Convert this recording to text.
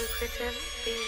lucrative with